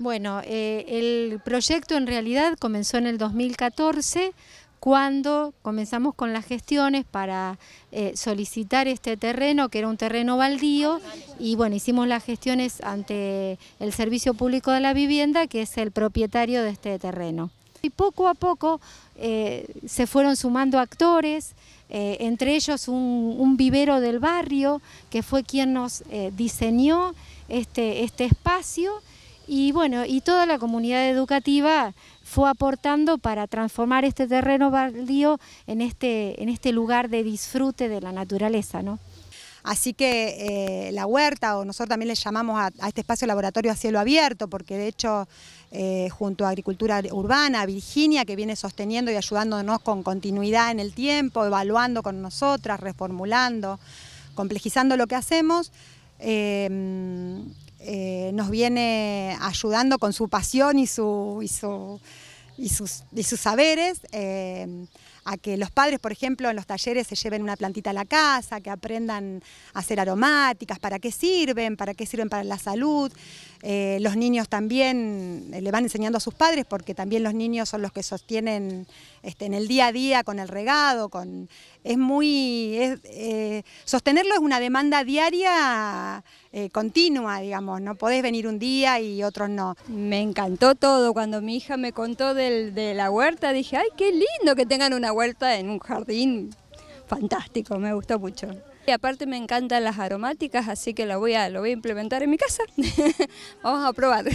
Bueno, eh, el proyecto en realidad comenzó en el 2014 cuando comenzamos con las gestiones para eh, solicitar este terreno, que era un terreno baldío, y bueno, hicimos las gestiones ante el Servicio Público de la Vivienda, que es el propietario de este terreno. Y poco a poco eh, se fueron sumando actores, entre ellos un, vivero del barrio, que fue quien nos diseñó este, este espacio, y bueno, y toda la comunidad educativa fue aportando para transformar este terreno baldío en este, en este lugar de disfrute de la naturaleza. ¿no? Así que eh, la huerta, o nosotros también le llamamos a, este espacio laboratorio a cielo abierto, porque de hecho eh, junto a Agricultura Urbana, Virginia, que viene sosteniendo y ayudándonos con continuidad en el tiempo, evaluando con nosotras, reformulando, complejizando lo que hacemos, eh, eh, nos viene ayudando con su pasión y, su, y, sus, sus, saberes. Eh, a que los padres, por ejemplo, en los talleres se lleven una plantita a la casa, que aprendan a hacer aromáticas, para qué sirven, para qué sirven para la salud. Eh, los niños también le van enseñando a sus padres, porque también los niños son los que sostienen este, en el día a día con el regado, con, es muy, eh, sostenerlo es una demanda diaria eh, continua, digamos, no podés venir un día y otros no. Me encantó todo, cuando mi hija me contó de la huerta dije, ay, qué lindo que tengan una huerta en un jardín fantástico, me gustó mucho. Y aparte me encantan las aromáticas, así que la voy a, lo voy a implementar en mi casa. Vamos a probar.